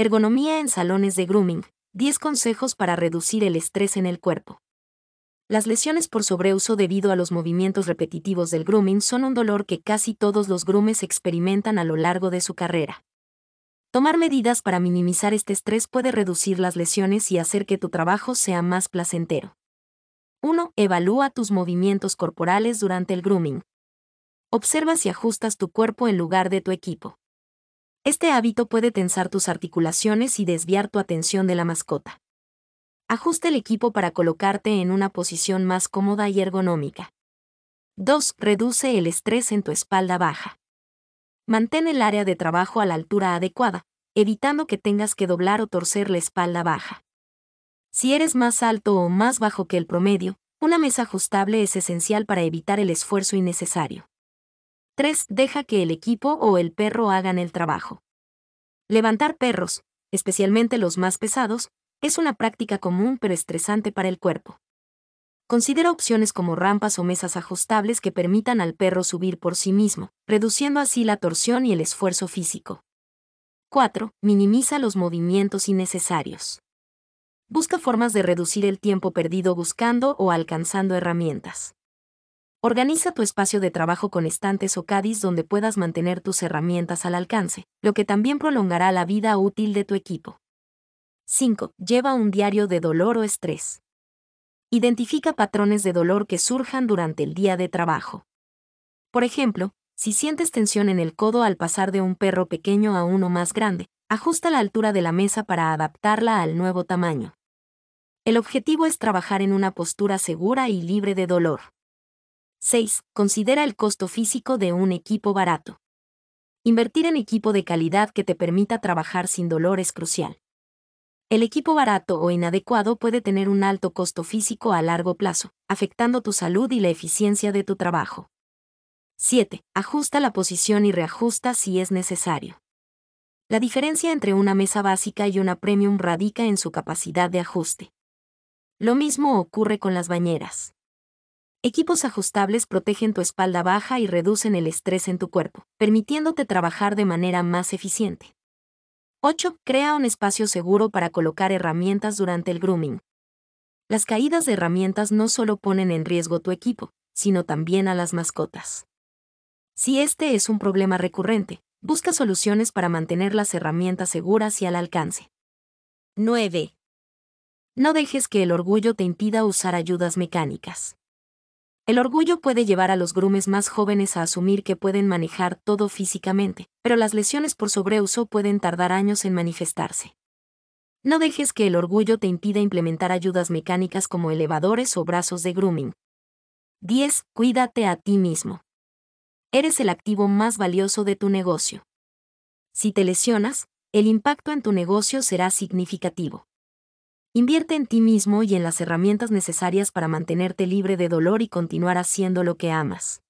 Ergonomía en salones de grooming. 10 consejos para reducir el estrés en el cuerpo. Las lesiones por sobreuso debido a los movimientos repetitivos del grooming son un dolor que casi todos los groomes experimentan a lo largo de su carrera. Tomar medidas para minimizar este estrés puede reducir las lesiones y hacer que tu trabajo sea más placentero. 1. Evalúa tus movimientos corporales durante el grooming. Observa si ajustas tu cuerpo en lugar de tu equipo. Este hábito puede tensar tus articulaciones y desviar tu atención de la mascota. Ajusta el equipo para colocarte en una posición más cómoda y ergonómica. 2. Reduce el estrés en tu espalda baja. Mantén el área de trabajo a la altura adecuada, evitando que tengas que doblar o torcer la espalda baja. Si eres más alto o más bajo que el promedio, una mesa ajustable es esencial para evitar el esfuerzo innecesario. 3. Deja que el equipo o el perro hagan el trabajo. Levantar perros, especialmente los más pesados, es una práctica común pero estresante para el cuerpo. Considera opciones como rampas o mesas ajustables que permitan al perro subir por sí mismo, reduciendo así la torsión y el esfuerzo físico. 4. Minimiza los movimientos innecesarios. Busca formas de reducir el tiempo perdido buscando o alcanzando herramientas. Organiza tu espacio de trabajo con estantes o caddies donde puedas mantener tus herramientas al alcance, lo que también prolongará la vida útil de tu equipo. 5. Lleva un diario de dolor o estrés. Identifica patrones de dolor que surjan durante el día de trabajo. Por ejemplo, si sientes tensión en el codo al pasar de un perro pequeño a uno más grande, ajusta la altura de la mesa para adaptarla al nuevo tamaño. El objetivo es trabajar en una postura segura y libre de dolor. 6. Considera el costo físico de un equipo barato. Invertir en equipo de calidad que te permita trabajar sin dolor es crucial. El equipo barato o inadecuado puede tener un alto costo físico a largo plazo, afectando tu salud y la eficiencia de tu trabajo. 7. Ajusta la posición y reajusta si es necesario. La diferencia entre una mesa básica y una premium radica en su capacidad de ajuste. Lo mismo ocurre con las bañeras. Equipos ajustables protegen tu espalda baja y reducen el estrés en tu cuerpo, permitiéndote trabajar de manera más eficiente. 8. Crea un espacio seguro para colocar herramientas durante el grooming. Las caídas de herramientas no solo ponen en riesgo tu equipo, sino también a las mascotas. Si este es un problema recurrente, busca soluciones para mantener las herramientas seguras y al alcance. 9. No dejes que el orgullo te impida usar ayudas mecánicas. El orgullo puede llevar a los grumes más jóvenes a asumir que pueden manejar todo físicamente, pero las lesiones por sobreuso pueden tardar años en manifestarse. No dejes que el orgullo te impida implementar ayudas mecánicas como elevadores o brazos de grooming. 10. Cuídate a ti mismo. Eres el activo más valioso de tu negocio. Si te lesionas, el impacto en tu negocio será significativo. Invierte en ti mismo y en las herramientas necesarias para mantenerte libre de dolor y continuar haciendo lo que amas.